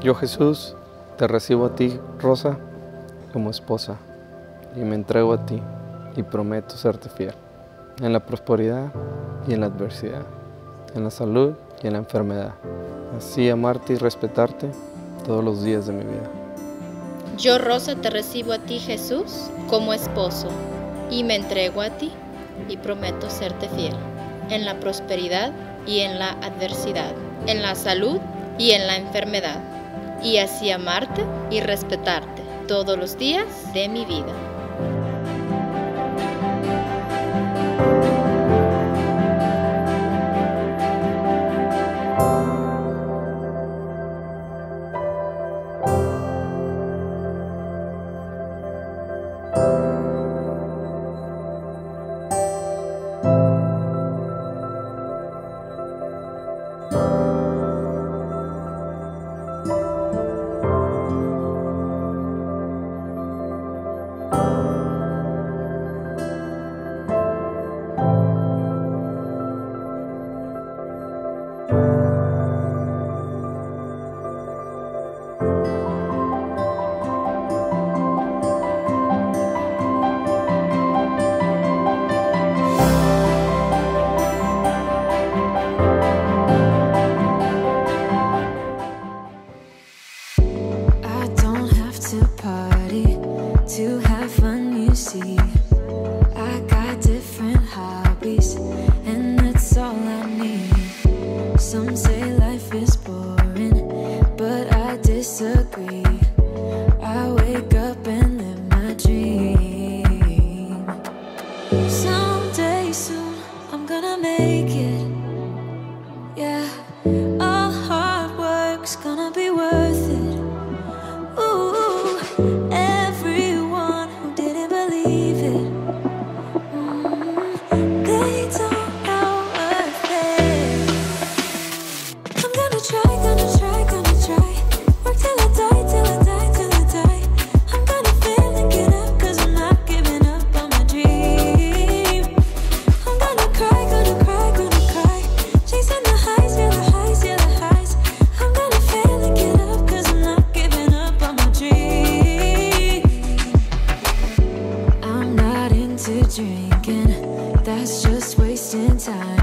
Yo Jesús, te recibo a ti, Rosa, como esposa, y me entrego a ti y prometo serte fiel, en la prosperidad y en la adversidad, en la salud y en la enfermedad, así amarte y respetarte todos los días de mi vida. Yo, Rosa, te recibo a ti, Jesús, como esposo, y me entrego a ti y prometo serte fiel, en la prosperidad y en la adversidad, en la salud y en la enfermedad, y así amarte y respetarte todos los días de mi vida. To drinking, that's just wasting time.